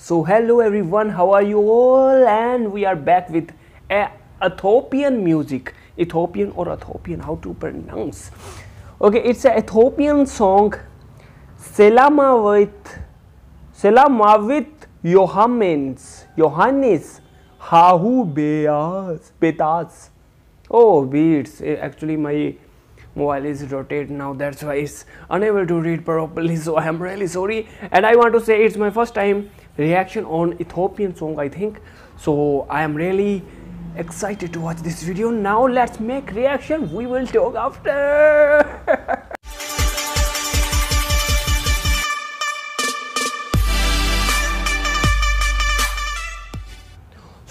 So hello everyone, how are you all? And we are back with a Ethiopian music. Ethiopian or Ethiopian, how to pronounce? Okay, it's an Ethiopian song. Selamavit, Selamavit Johannes, Johannes, Hahu Beas, Betas. Oh, beats. Eh, Actually, my mobile is rotated now that's why it's unable to read properly so i am really sorry and i want to say it's my first time reaction on ethiopian song i think. So i am really excited to watch this video. Now let's make reaction. We will talk after.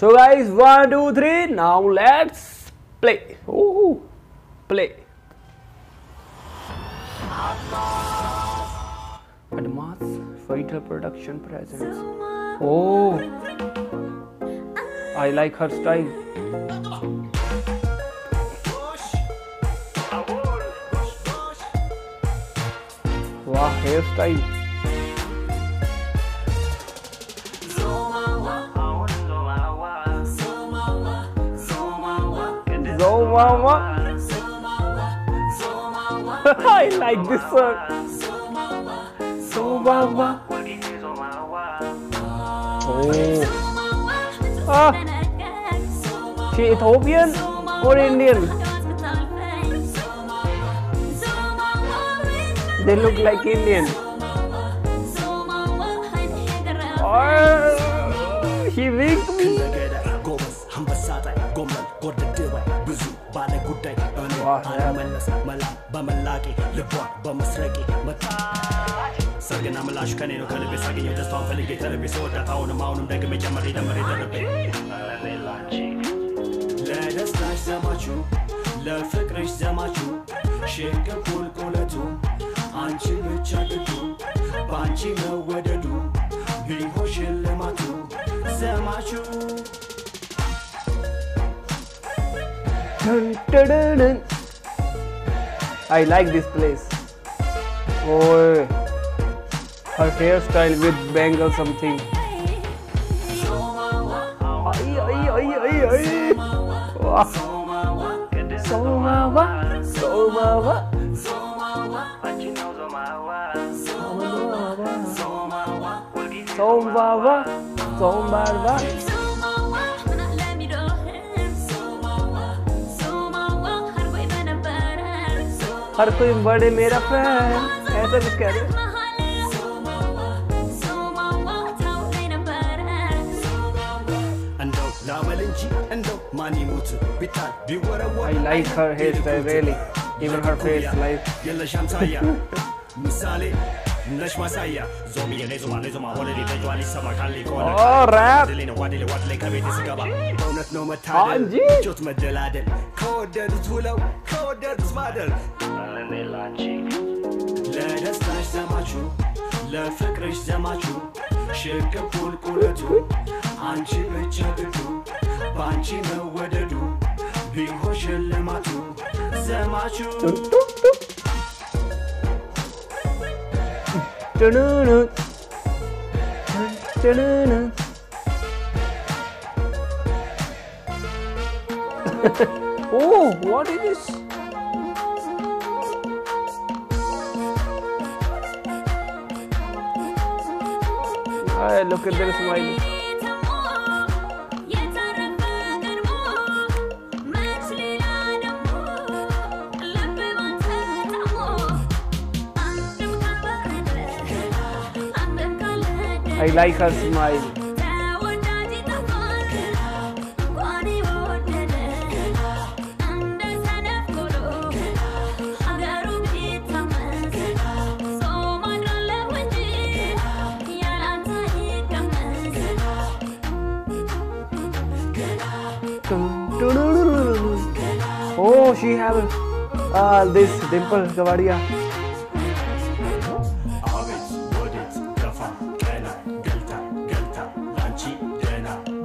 So guys one two three. Now let's play. Ooh, play Fatal Production presents. Oh, I like her style. Wow, hairstyle. Zomawa. I like this song. Oh, Ah. She Ethiopian or Indian? They look like Indian. Oh, he winked me. Wow, yeah. ጣይ ጎመን ጎርደድ ባይ ብዙ ባለ ጉዳይ እኔ ዋህ፣ አልመለስ መላ በመላቄ ልቧን በመስረቄ መታ ሰርግና ምላሹ ከኔ ነው ከልቤ ሳገኘው ደስታውን ፈልጌ ተርቤ ስወዳት አሁንም አሁንም ደግሜ ጨመሬ ደመሬ ደርቤ ለደስታሽ ዘማቹ ለፍቅርሽ ዘማቹ ሽቅ ቁልቁለቱ አንቺ ብቻ ግዱ በአንቺ መወደዱ ቢሆን ሽልማቱ ዘማቹ Dun, dun, dun, dun. I like this place. Oh, Her hairstyle with bangle something. हर कोई बड़े मेरा fan ऐसा कुछ कह रहे እንጂ እንደው ማን ይሙት ቢታል ቢወረወር የለሻም ሳያ ምሳሌ ነሽ ማሳያ ዞም የኔ ወለዴ ተጫዋል ይሰማ ከሆነ ዋዴ ለዋድ ላይ ከቤቴ ስገባ በእውነት ነው መታደል ምቾት መደላደል ከወደዱት ውለው ከወደዱት ማደር እኔ ለደስታሽ ዘማቹ ለፍቅርሽ ዘማቹ ሽቅብ ቁልቁለቱ አንቺ ብቻ ግድ በአንቺ መወደዱ ቢሆን ሽልማቱ ዘማቹ Dun-dun-dun. Dun-dun-dun. oh, what is this? Ah, look at them smiling. I like her smile. Oh, she have uh, this dimple, Gavadia.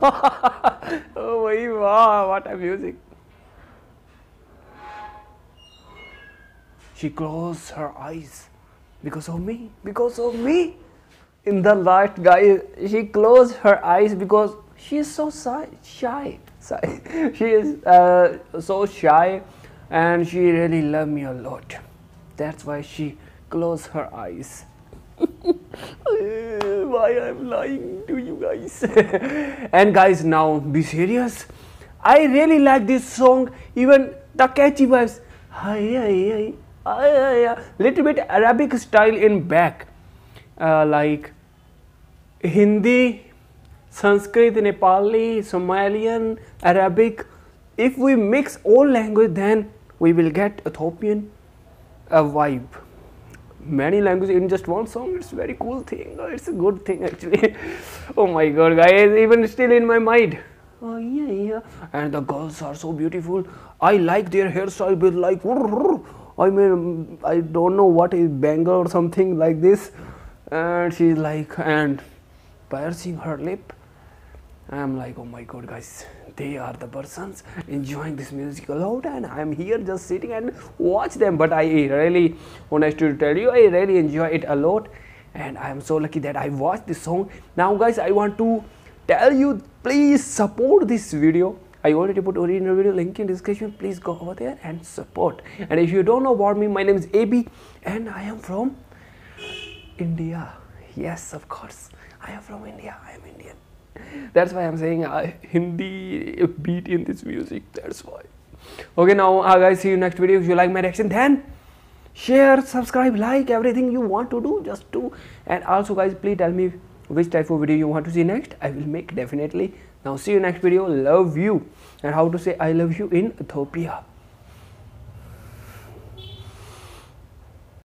oh my wow, what a music. She closed her eyes because of me, because of me. In the last guy, she closed her eyes because she is so shy. shy. shy. She is uh, so shy and she really loved me a lot. That's why she closed her eyes. why I'm lying to you guys. and guys, now be serious. I really like this song, even the catchy vibes. Little bit Arabic style in back, uh, like Hindi, Sanskrit, Nepali, Somalian, Arabic. If we mix all language, then we will get Ethiopian uh, vibe. Many languages in just one song. It's very cool thing. Oh, it's a good thing actually. oh my god, guys! Even still in my mind. Oh yeah, yeah. And the girls are so beautiful. I like their hairstyle with like. I mean, I don't know what is banger or something like this. And she's like, and piercing her lip. I'm like, oh my god, guys, they are the persons enjoying this music a and I'm here just sitting and watch them. But I really, honest to tell you, I really enjoy it a lot, and I'm so lucky that I watched this song. Now, guys, I want to tell you, please support this video I already put original video link in description. Please go over there and support. And if you don't know about me, my name is AB and I am from India. Yes, of course. I am from India. I am Indian. That's why I'm saying uh, Hindi beat in this music. That's why. Okay, now uh, guys, see you next video. If you like my reaction, then share, subscribe, like everything you want to do. Just do. And also, guys, please tell me which type of video you want to see next. I will make definitely now see you next video love you and how to say i love you in ethiopia